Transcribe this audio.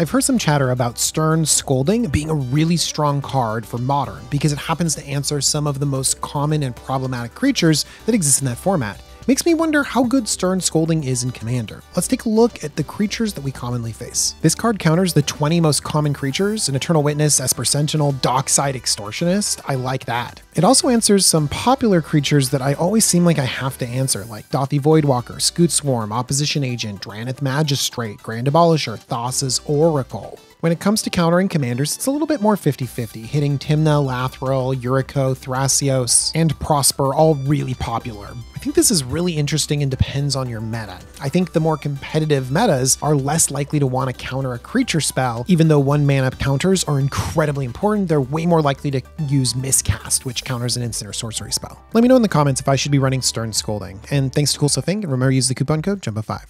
I've heard some chatter about Stern Scolding being a really strong card for Modern because it happens to answer some of the most common and problematic creatures that exist in that format. Makes me wonder how good Stern Scolding is in Commander. Let's take a look at the creatures that we commonly face. This card counters the 20 most common creatures, an Eternal Witness, Esper Sentinel, Dockside Extortionist. I like that. It also answers some popular creatures that I always seem like I have to answer, like Dauthi Voidwalker, Scute Swarm, Opposition Agent, Drannith Magistrate, Grand Abolisher, Thassa's Oracle. When it comes to countering commanders, it's a little bit more 50 50, hitting Tymna, Lathril, Yuriko, Thrasios, and Prosper all really popular. I think this is really interesting and depends on your meta. I think the more competitive metas are less likely to want to counter a creature spell, even though one mana counters are incredibly important, they're way more likely to use Miscast, which counters an instant or sorcery spell. Let me know in the comments if I should be running Stern Scolding. And thanks to Cool Stuff Inc. and remember to use the coupon code JUMBO5.